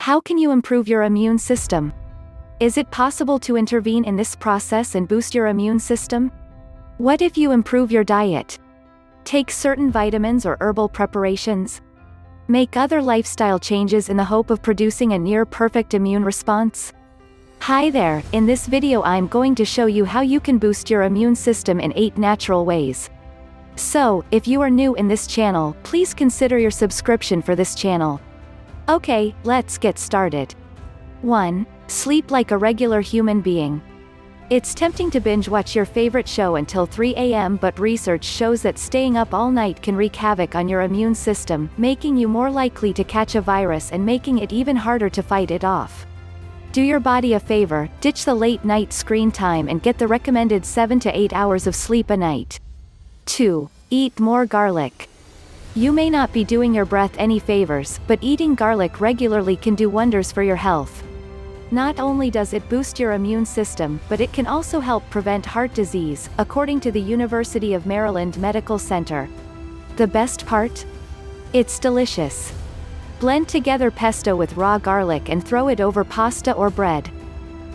How can you improve your immune system? Is it possible to intervene in this process and boost your immune system? What if you improve your diet? Take certain vitamins or herbal preparations? Make other lifestyle changes in the hope of producing a near-perfect immune response? Hi there, in this video I'm going to show you how you can boost your immune system in 8 natural ways. So, if you are new in this channel, please consider your subscription for this channel. Okay, let's get started. 1. Sleep like a regular human being. It's tempting to binge watch your favorite show until 3 a.m. but research shows that staying up all night can wreak havoc on your immune system, making you more likely to catch a virus and making it even harder to fight it off. Do your body a favor, ditch the late night screen time and get the recommended 7 to 8 hours of sleep a night. 2. Eat more garlic. You may not be doing your breath any favors, but eating garlic regularly can do wonders for your health. Not only does it boost your immune system, but it can also help prevent heart disease, according to the University of Maryland Medical Center. The best part? It's delicious. Blend together pesto with raw garlic and throw it over pasta or bread.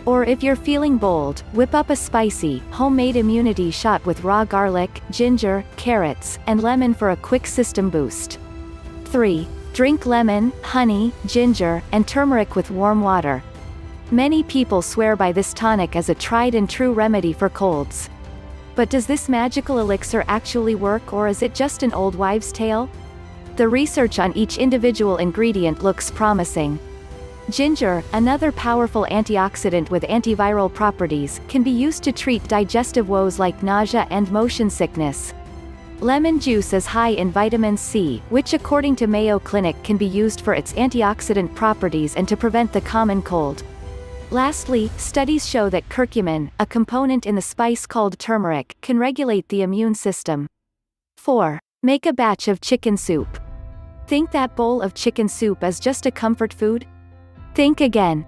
Or if you're feeling bold, whip up a spicy, homemade immunity shot with raw garlic, ginger, carrots, and lemon for a quick system boost. 3. Drink lemon, honey, ginger, and turmeric with warm water. Many people swear by this tonic as a tried and true remedy for colds. But does this magical elixir actually work or is it just an old wives' tale? The research on each individual ingredient looks promising. Ginger, another powerful antioxidant with antiviral properties, can be used to treat digestive woes like nausea and motion sickness. Lemon juice is high in vitamin C, which according to Mayo Clinic can be used for its antioxidant properties and to prevent the common cold. Lastly, studies show that curcumin, a component in the spice called turmeric, can regulate the immune system. 4. Make a batch of chicken soup. Think that bowl of chicken soup is just a comfort food? Think again.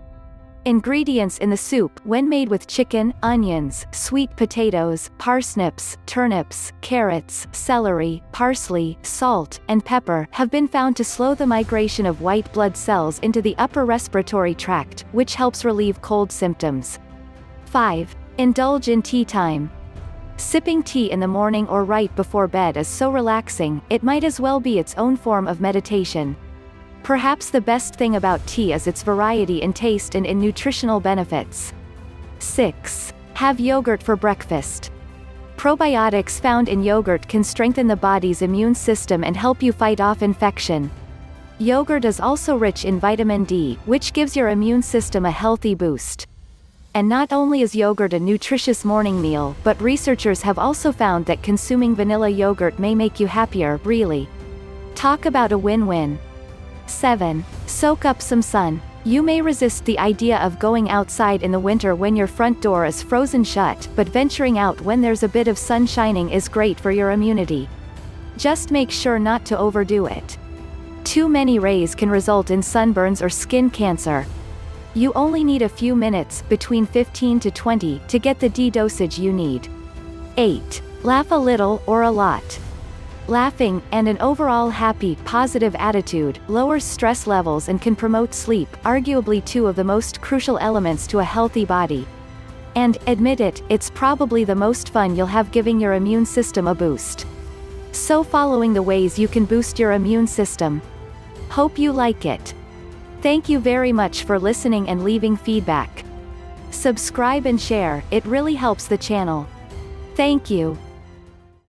Ingredients in the soup, when made with chicken, onions, sweet potatoes, parsnips, turnips, carrots, celery, parsley, salt, and pepper, have been found to slow the migration of white blood cells into the upper respiratory tract, which helps relieve cold symptoms. 5. Indulge in tea time. Sipping tea in the morning or right before bed is so relaxing, it might as well be its own form of meditation. Perhaps the best thing about tea is its variety in taste and in nutritional benefits. 6. Have yogurt for breakfast. Probiotics found in yogurt can strengthen the body's immune system and help you fight off infection. Yogurt is also rich in vitamin D, which gives your immune system a healthy boost. And not only is yogurt a nutritious morning meal, but researchers have also found that consuming vanilla yogurt may make you happier, really. Talk about a win-win. 7. Soak up some sun. You may resist the idea of going outside in the winter when your front door is frozen shut, but venturing out when there's a bit of sun shining is great for your immunity. Just make sure not to overdo it. Too many rays can result in sunburns or skin cancer, you only need a few minutes, between 15 to 20, to get the D dosage you need. 8. Laugh a little, or a lot. Laughing, and an overall happy, positive attitude, lowers stress levels and can promote sleep, arguably two of the most crucial elements to a healthy body. And, admit it, it's probably the most fun you'll have giving your immune system a boost. So following the ways you can boost your immune system. Hope you like it. Thank you very much for listening and leaving feedback. Subscribe and share, it really helps the channel. Thank you.